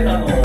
ねあの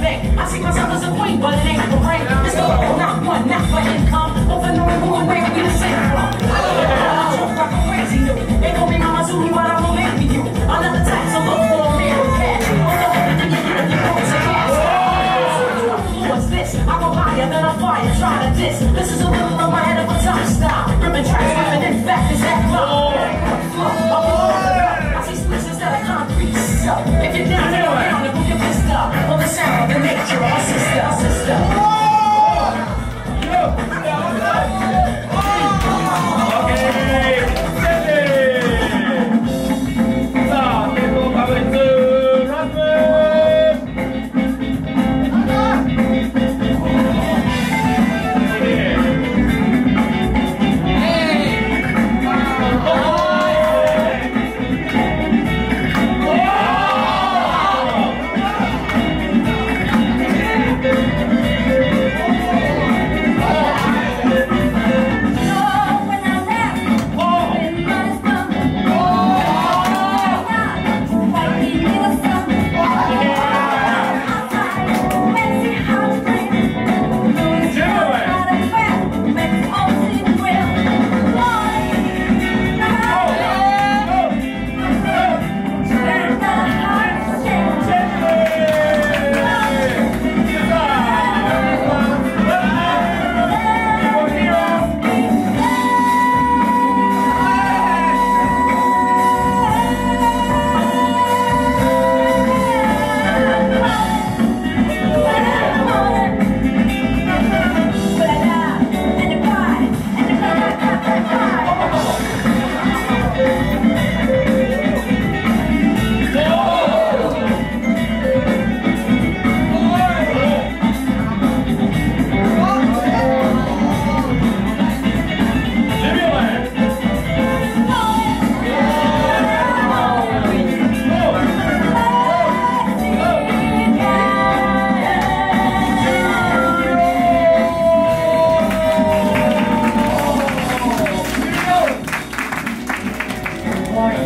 back. I see myself as a queen, but it ain't for rank. It's the fuck not one, not for income. Over no one who and where we the same from. make me you. I the type, look for a man to get. What's this? I fire, diss. This is a little on my head of a top style. Ripping tracks, ripping in fact, is that flow? I see splits instead of concrete. So if you're down there, your assistance.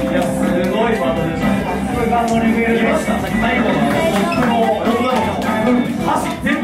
最後のトップの。女の子、走って